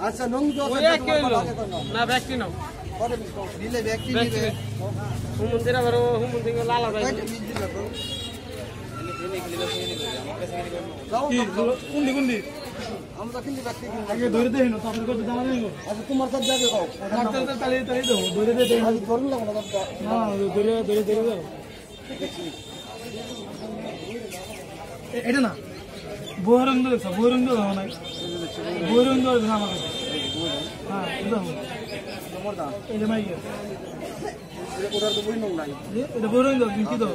আচ্ছা নং না ব্যক্তি নাও। নিলে ব্যক্তি নিবে। হুমন্দির আবার হুমন্দির লালা ভাই কয়টা বীজ দিলা তো? যাও, কুন্ডি কুন্ডি আমরা কিন্তু ব্যক্তি আগে ধরে দেই না তারপরে কত জানা নেই আচ্ছা তোমার কাছে যাবে কও ডাক্তার তালি তালি দাও ধরে দে লাগো না। ধরে ধরে ধরে দাও এটা না। বহরঙ্গ দেখছ বহরঙ্গ দাও না। বহরঙ্গ দাও আমার কাছে হ্যাঁ এটা দাও মাই এটা ওটার তো বই নাই। এটা বহরঙ্গ দাও কি দাও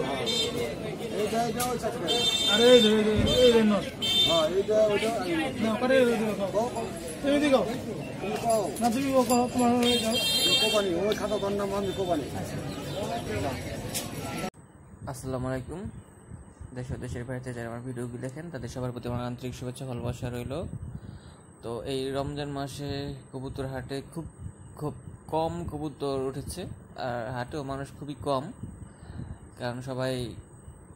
এইটা, আরে এই এই নট হ্যাঁ, না করে তুমি দিও তুমি। না তুমি ও কও তোমার যাও কোপানি, ওই খাতা তোর নাম আমি কোপানি। আসসালামু আলাইকুম। দেশ দেশের বাইরে যারা আমার ভিডিওগুলি দেখেন, তাদের সবার প্রতি আমার আন্তরিক শুভেচ্ছা, ভালোবাসা রইল। তো এই রমজান মাসে কবুতর হাটে খুব খুব কম কবুতর উঠেছে, আর হাটেও মানুষ খুবই কম, কারণ সবাই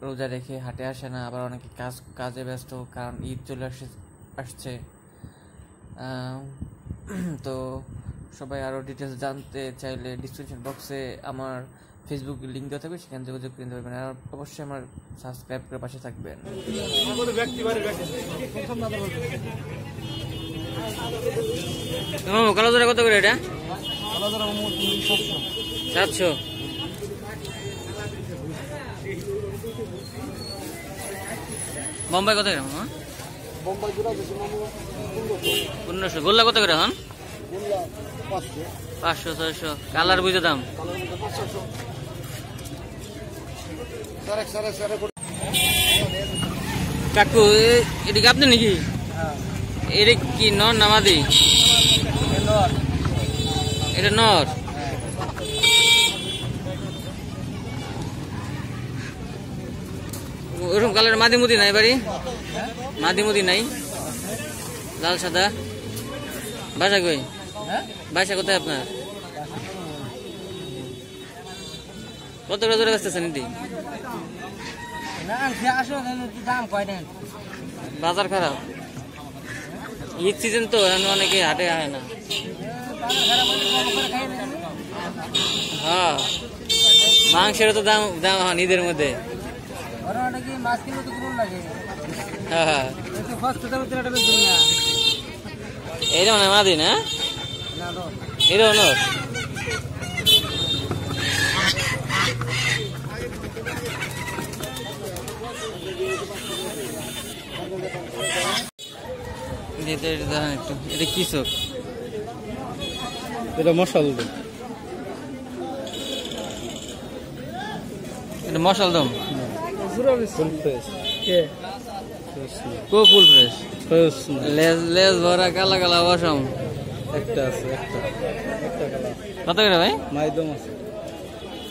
রোজা রেখে হাটে আসে না, আবার অনেকে কাজ, কাজে ব্যস্ত, কারণ ঈদ চলে আসে, আসছে। তো সবাই আরও ডিটেলস জানতে চাইলে ডিসক্রিপশন বক্সে আমার ফেসবুক লিঙ্ক দেওয়া থাকবে, সেখানে যোগাযোগ করে নিতে পারবেন। আর অবশ্যই আমার সাবস্ক্রাইব করে পাশে থাকবেন। কালো জোড়া কত করে এটা? সাতশো। বোম্বাই কত হ্যাঁ দিছে মামু, পনেরোশো। গোল্লা কত করে হন পাঁচশো। পাঁচশো ছয়শো। কালার বুঝে দাম কালোর মধ্যে পাঁচশো। সারেক, সারেক, সারেক করে- কাকু এটা কি আপনি নাকি? এটা কি নর নামাদি এটা নর। ওরকম কালার মাদি মুদি নাই বাড়ি? মাদি মুদি নাই? লাল সাদা? বাসা কই? বাসা কোথায় আপনার? কত করে জোরে বেচতেছেন এটি বাজার খারাপ? ঈদ সিজন তো অনেকে হাটে আয় না। হ্যাঁ। মাংসের তো দাম দাম হন ঈদের মধ্যে। হ্যাঁ হ্যাঁ। এইটা মানে মাদি না? এটা অনর এটা এটা দাঁড়ান একটু। এটা কি চোখ? এটা মশাল এটা মশাল দম? ফ্রেশ কে? কো ফুল ফ্রেশ ফ্রেশ লেজ লেজ ভরা কালা কালা বসম একটা আছে একটা। একটা কালার কত করে ভাই? মাইদম আছে।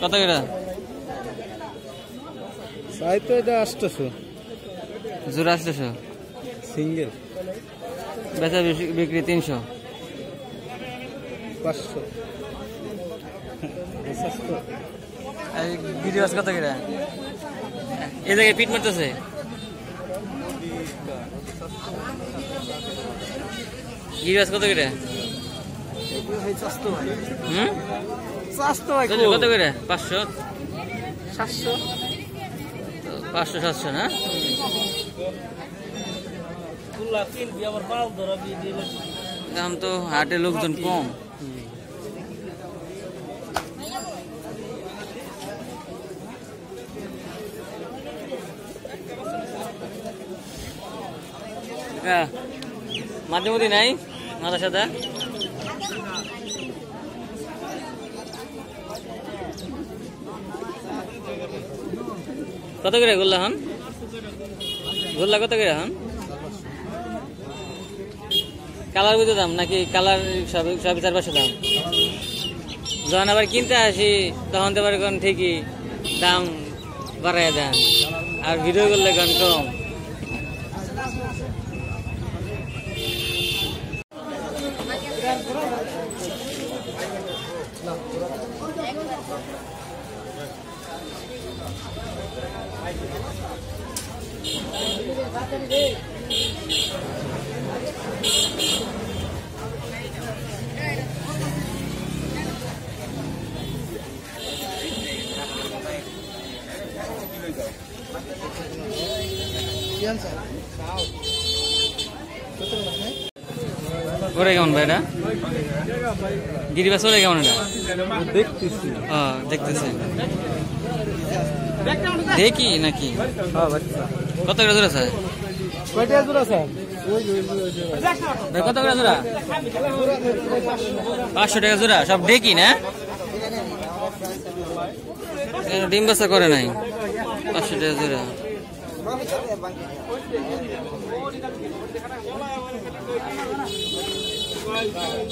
কত করে? চাই তো এটা আটশোশো জোড়া আসতেছো সিঙ্গেল বেচা বিক্রি- তিনশো। পাঁচশো। ভিডিও কত করে? এই জায়গায় পিট মারতেছে। ভিডিও কত করে? কত করে? পাঁচশো? সাতশো। পাঁচশো সাতশো না? দাম তো হাটে লোকজন কম। মাঝে মধ্যে নাই মাথা সাদা কত করে গোল্লা হন গোল্লা কত করে হন কালার বুঝে দাম নাকি কালার সব সব চার দাম? যখন আবার কিনতে আসি, তখন তো কোন ঠিকই দাম বাড়াই দেন। আর ভিডিও করলে কোন কম? দেন স্যার ঘুরে কেমন ভাই এটা? গিরিবা চলে কেমন এটা? দেখতেছি। দেখি নাকি? কত করে দূর আছে কত করে জোড়া? পাঁচশো টাকা জোড়া, সব ডেকি না? ডিম বাচ্চা করে নাই। পাঁচশো টাকা জোড়া।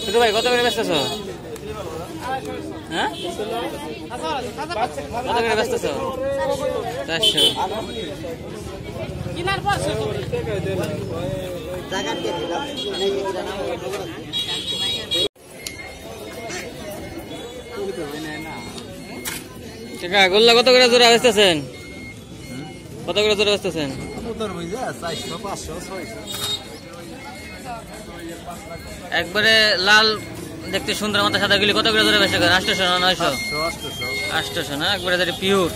ছোট ভাই, কত করে ব্যস্ত হ্যাঁ? কত করে ব্যস্ত চারশো। কিনার পর গোল্লা কত করে জোড়া বেচতেছেন? কত করে পাঁচশো ছয়শো একবারে লাল, দেখতে সুন্দর মাথা সাদা গুলি কত করে জোড়া বেচতে করেন? আটশোশো না নয়শো? আটশোশো না? একবারে পিওর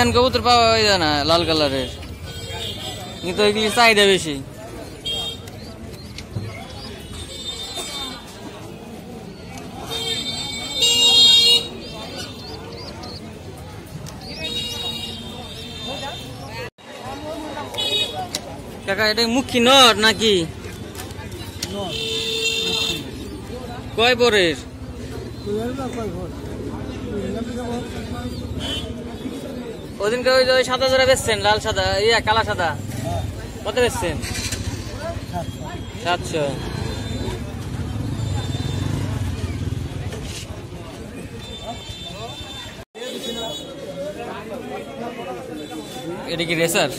এখন কবুতর পাওয়া যায় না লাল কালারের। কিন্তু ওইগুলি চাহিদা বেশি। কাকা এটা মুখী নর নাকি? কয় পরের? ওদিনকে ওই ওই সাদা জোড়া বেচছেন, লাল সাদা, ইয়া, কালা সাদা। কত বেচছেন? সাতশো। এটা কি রেসার?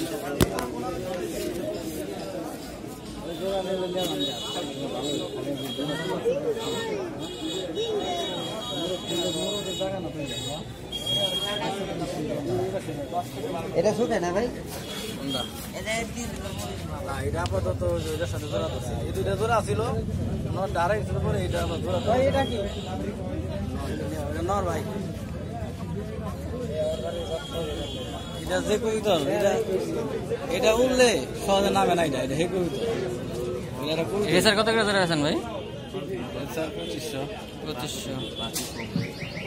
এটা শুনে না ভাই? এটা আপাতত এটার সাথে জোড়া আছে এই দুইটা জোড়া ছিল নর ডাইরেক্ট ছিল পরে এটা আবার জোড়া ভাই এটা কি? নর ভাই। এটা যে কবিতর এটা এটা উঠলে সহজে নামে না এটা এটা হে কবিতর এটা কবিতর কত করে জোড়া আছেন ভাই? স্যার পঁচিশশো। পঁচিশশো।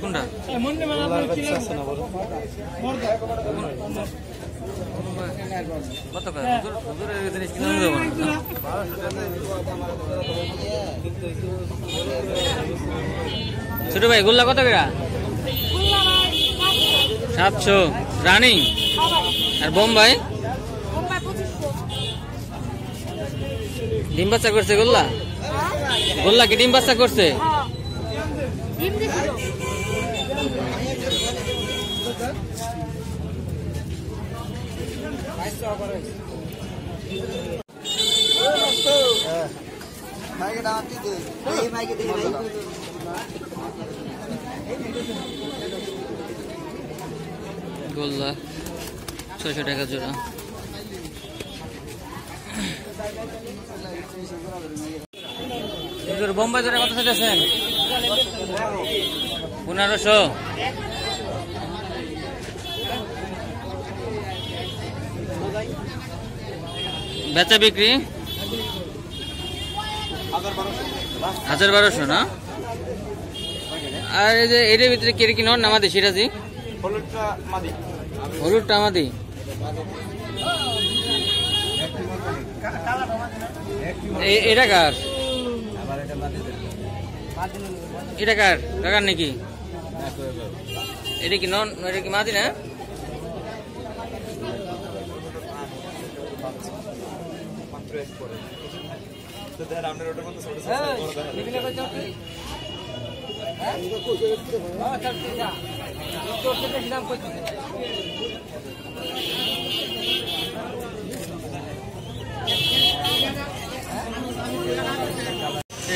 কোনটা? ছোট ভাই, গোল্লা কত করে? সাতশো। রানিং? আর বোম্বাই ডিম বাচ্চা করছে গোল্লা? গোল্লা কি ডিম বাচ্চা করছে? গোল্লা ছয়শো টাকা জোড়া। বোম্বাই জোড়া কত চাইতেছেন? পনেরোশো। বেচা বিক্রি? হাজার বারোশো না? আর এই যে এর ভিতরে কে কি নন আমাদের সিরাজি? হলুদটা আমাদের এটা কার? এটা কার? কাকার নাকি? এটা কি নন এটা কি মাদি না?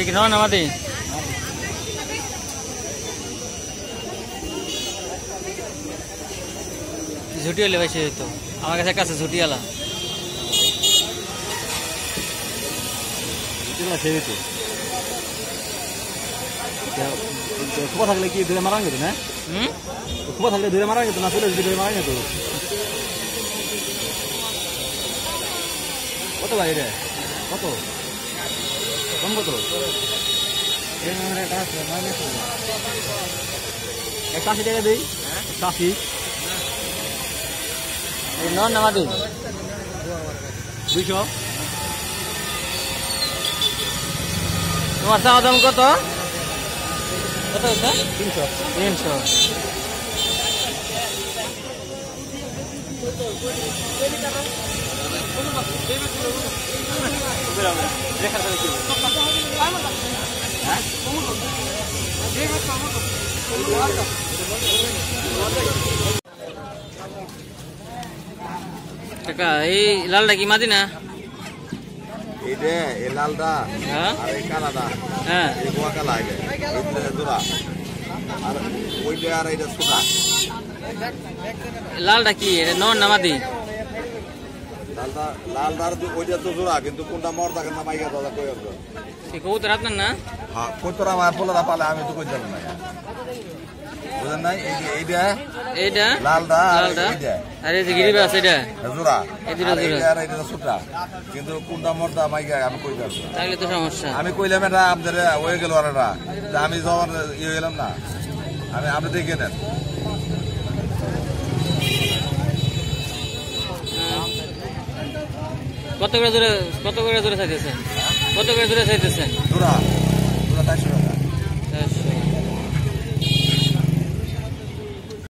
কি নন না ঝুটি হলে বেশি হইতো। আমার কাছে কাছে ঝুটি আলা খোপা থাকলে কি ধরে মারা গেত না? খোপা থাকলে ধরে মারা গেত না চলে ধরে মারা গেত কত ভাই রে? কত? কম কত? একটা আশি টাকা দিই। একটা আশি। এটা নন না মাদি দুইশো তোমার চাওয়া দাম কত কত হচ্ছে তিনশো তিনশো কাকা এই লালটা কি মাদি না? এই যে এই লালটা হ্যাঁ। আর এই কালাটা হ্যাঁ। এই গোয়া কালা এই জোড়া। আর ওইটা আর এটা ছোটা লালটা কি নন না মাদি? লালটা লালটার তো- ওইটা তো জোড়া কিন্তু কোনটা মর থাকে না মাইকা দাদা কই আসবে কবুতর আপনার না? হ্যাঁ কতটা আমার পোলাটা পালে আমি তো কই যাব না। বুঝেন নাই? এই এইটা? এইটা লালটা লালটা আর এই যে গিরিবাস এটা? জোড়া এই জোড়া। আর এইটা ছোটা কিন্তু কোনটা মরটা মাইকা আমি কই যাব? তাহলে তো সমস্যা। আমি কইলাম এটা আমাদের হয়ে গেল আর এটা। আমি যখন ইয়ে গেলাম না। আমি আপনি দেখে নেন। কত করে জোরে কত করে জোরে চাইতেছেন? কত করে জোরে চাইতেছেন? জোড়া। জোড়া চারশো